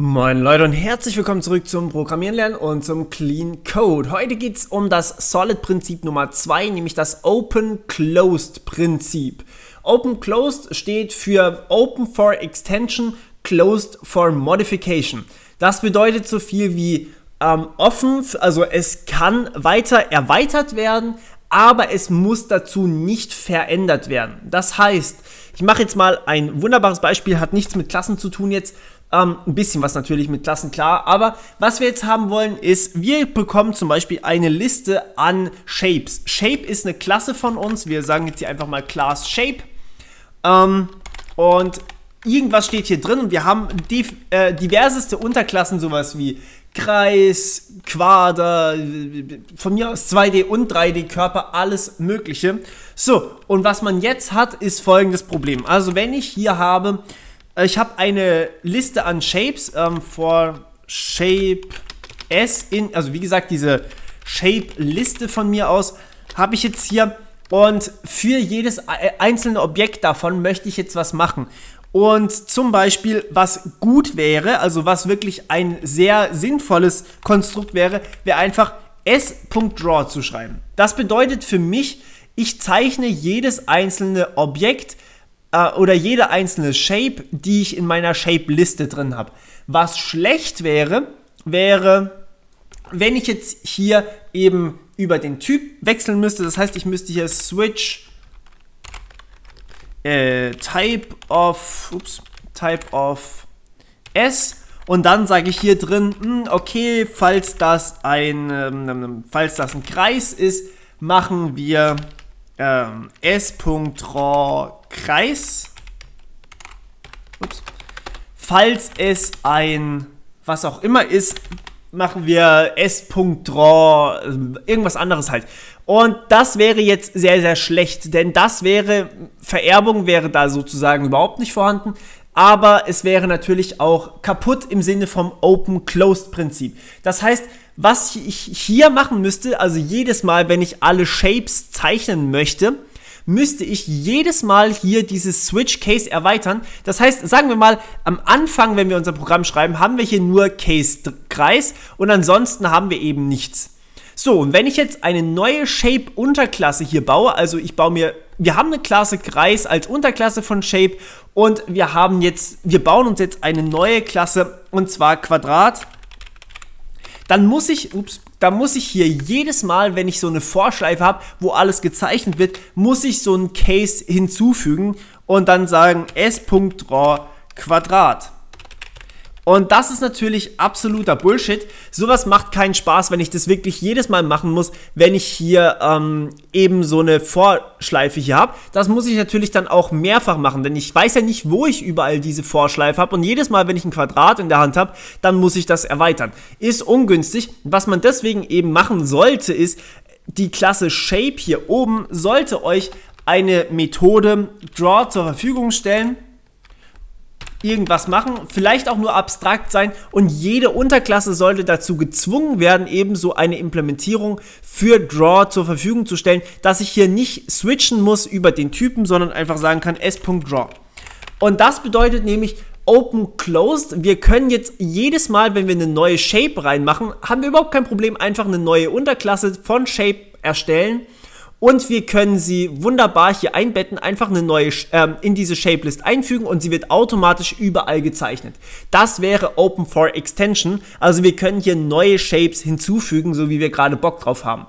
Moin Leute und herzlich willkommen zurück zum Programmieren lernen und zum Clean Code. Heute geht es um das Solid-Prinzip Nummer 2, nämlich das Open-Closed-Prinzip. Open-Closed steht für Open for Extension, Closed for Modification. Das bedeutet so viel wie ähm, offen, also es kann weiter erweitert werden, aber es muss dazu nicht verändert werden. Das heißt, ich mache jetzt mal ein wunderbares Beispiel, hat nichts mit Klassen zu tun jetzt, ähm, ein bisschen was natürlich mit Klassen, klar. Aber was wir jetzt haben wollen, ist, wir bekommen zum Beispiel eine Liste an Shapes. Shape ist eine Klasse von uns. Wir sagen jetzt hier einfach mal Class Shape. Ähm, und irgendwas steht hier drin und wir haben die, äh, diverseste Unterklassen, sowas wie Kreis, Quader, von mir aus 2D und 3D Körper, alles Mögliche. So, und was man jetzt hat, ist folgendes Problem. Also wenn ich hier habe ich habe eine Liste an Shapes ähm, for Shape S in, also wie gesagt, diese Shape-Liste von mir aus habe ich jetzt hier und für jedes einzelne Objekt davon möchte ich jetzt was machen. Und zum Beispiel, was gut wäre, also was wirklich ein sehr sinnvolles Konstrukt wäre, wäre einfach s.draw zu schreiben. Das bedeutet für mich, ich zeichne jedes einzelne Objekt äh, oder jede einzelne Shape, die ich in meiner Shape-Liste drin habe. Was schlecht wäre, wäre, wenn ich jetzt hier eben über den Typ wechseln müsste. Das heißt, ich müsste hier switch äh, type of ups, type of s und dann sage ich hier drin, mh, hm, okay, falls das ein ähm, falls das ein Kreis ist, machen wir ähm, s.raw Kreis. Ups. Falls es ein was auch immer ist, machen wir s.draw, irgendwas anderes halt. Und das wäre jetzt sehr, sehr schlecht, denn das wäre, Vererbung wäre da sozusagen überhaupt nicht vorhanden, aber es wäre natürlich auch kaputt im Sinne vom Open-Closed-Prinzip. Das heißt, was ich hier machen müsste, also jedes Mal, wenn ich alle Shapes zeichnen möchte, müsste ich jedes Mal hier dieses Switch Case erweitern. Das heißt, sagen wir mal, am Anfang, wenn wir unser Programm schreiben, haben wir hier nur Case Kreis und ansonsten haben wir eben nichts. So, und wenn ich jetzt eine neue Shape-Unterklasse hier baue, also ich baue mir, wir haben eine Klasse Kreis als Unterklasse von Shape und wir haben jetzt, wir bauen uns jetzt eine neue Klasse und zwar Quadrat dann muss ich, ups, da muss ich hier jedes Mal, wenn ich so eine Vorschleife habe, wo alles gezeichnet wird, muss ich so ein Case hinzufügen und dann sagen s.draw Quadrat. Und das ist natürlich absoluter Bullshit. Sowas macht keinen Spaß, wenn ich das wirklich jedes Mal machen muss, wenn ich hier ähm, eben so eine Vorschleife hier habe. Das muss ich natürlich dann auch mehrfach machen, denn ich weiß ja nicht, wo ich überall diese Vorschleife habe. Und jedes Mal, wenn ich ein Quadrat in der Hand habe, dann muss ich das erweitern. Ist ungünstig. Was man deswegen eben machen sollte, ist, die Klasse Shape hier oben sollte euch eine Methode Draw zur Verfügung stellen irgendwas machen, vielleicht auch nur abstrakt sein und jede Unterklasse sollte dazu gezwungen werden, ebenso eine Implementierung für Draw zur Verfügung zu stellen, dass ich hier nicht switchen muss über den Typen, sondern einfach sagen kann s.draw. Und das bedeutet nämlich Open Closed. Wir können jetzt jedes Mal, wenn wir eine neue Shape reinmachen, haben wir überhaupt kein Problem, einfach eine neue Unterklasse von Shape erstellen und wir können sie wunderbar hier einbetten, einfach eine neue ähm, in diese Shapelist einfügen und sie wird automatisch überall gezeichnet. Das wäre Open for Extension, also wir können hier neue Shapes hinzufügen, so wie wir gerade Bock drauf haben.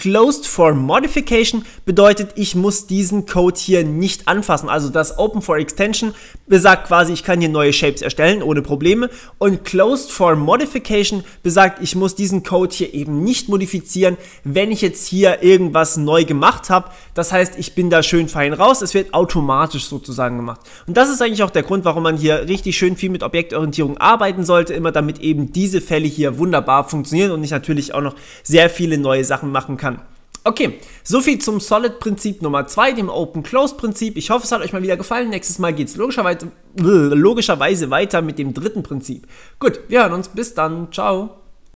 Closed for Modification bedeutet, ich muss diesen Code hier nicht anfassen. Also das Open for Extension besagt quasi, ich kann hier neue Shapes erstellen ohne Probleme. Und Closed for Modification besagt, ich muss diesen Code hier eben nicht modifizieren, wenn ich jetzt hier irgendwas neu gemacht habe. Das heißt, ich bin da schön fein raus. Es wird automatisch sozusagen gemacht. Und das ist eigentlich auch der Grund, warum man hier richtig schön viel mit Objektorientierung arbeiten sollte, immer damit eben diese Fälle hier wunderbar funktionieren und ich natürlich auch noch sehr viele neue Sachen machen kann. Okay, soviel zum Solid-Prinzip Nummer 2, dem Open-Close-Prinzip. Ich hoffe, es hat euch mal wieder gefallen. Nächstes Mal geht es logischerweise, logischerweise weiter mit dem dritten Prinzip. Gut, wir hören uns. Bis dann. Ciao.